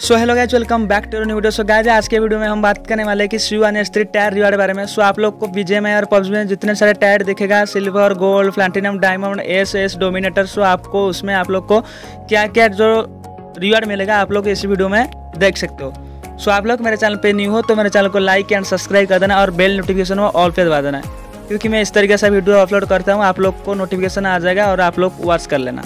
So hello guys welcome back to new video so guys आज के video में हम बात करने वाले हैं कि C one S three tier reward के बारे में। सो आप लोग को विजय में और पब्जी में जितने सारे टायर दिखेगा silver gold platinum diamond ace ace dominator so आपको उसमें आप लोग को क्या क्या जो रिवार्ड मिलेगा, आप लोग इस वीडियो में देख सकते हो। सो आप लोग मेरे चैनल पे न्यू हो तो मेरे चैनल को लाइक एंड सब्सक्राइब कर देना और बेल नोटिफिकेशन में ऑल पे दबा देना। क्योंकि मैं इस तरीके से वीडियो अपलोड करता हूँ, आप लोग को नोटिफिकेशन आ जाएगा और आप लोग वॉच कर लेना।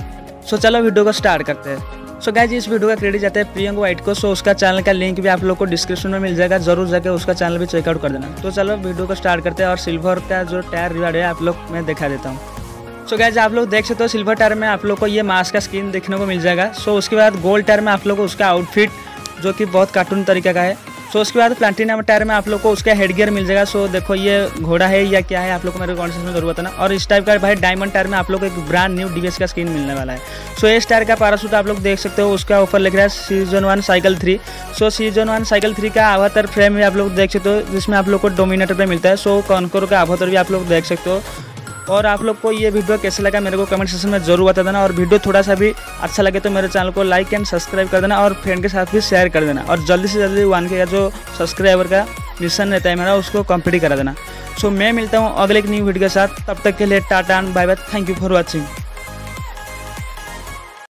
सो चलो वीडियो को स्टार्ट करते हैं। सो गाइज़ इस वीडियो का क्रेडिट जाता है प्रियंक वाइट को। सो उसका चैनल का लिंक भी आप लोग को डिस्क्रिप्शन में मिल जाएगा। ज़रूर जाकर उसका चैनल भी चेकआउट कर देना। तो चलो वीडियो को स्टार्ट करते हैं और सिल्वर का जो टायर रिवार्ड है आप लोग, मैं दिखा देता हूँ। सो गैज आप लोग देख सकते हो सिल्वर टायर में आप लोग को ये मास्क का स्क्रीन देखने को मिल जाएगा। सो उसके बाद गोल्ड टायर में आप लोग को उसका आउटफिट जो कि बहुत कार्टून तरीके का है। सो उसके बाद प्लाटिनम टायर में आप लोग को उसका हेड गियर मिल जाएगा। सो देखो, ये घोड़ा है या क्या है, आप लोग को मेरे कॉन्सेंस में ज़रूर बताना। और इस टाइप का भाई डायमंड टायर में आप लोग को एक ब्रांड न्यू डीवीएस का स्क्रीन मिलने वाला है। सो इस टायर का पारासूट आप लोग देख सकते हो, उसका ऑफ़र लिख रहा है season one cycle three so season one cycle three का आवातर फ्रेम भी आप लोग देख सकते हो, जिसमें आप लोग को डोमिनेटर पर मिलता है। सो कॉन्कोर का आवातर भी आप लोग देख सकते हो। और आप लोग को ये वीडियो कैसे लगा मेरे को कमेंट सेक्शन में ज़रूर बता देना। और वीडियो थोड़ा सा भी अच्छा लगे तो मेरे चैनल को लाइक एंड सब्सक्राइब कर देना और फ्रेंड के साथ भी शेयर कर देना। और जल्दी से जल्दी वन के जो सब्सक्राइबर का मिशन रहता है मेरा, उसको कंप्लीट करा देना। सो मैं मिलता हूँ अगले एक न्यू वीडियो के साथ। तब तक के लिए tata and bye bye thank you for watching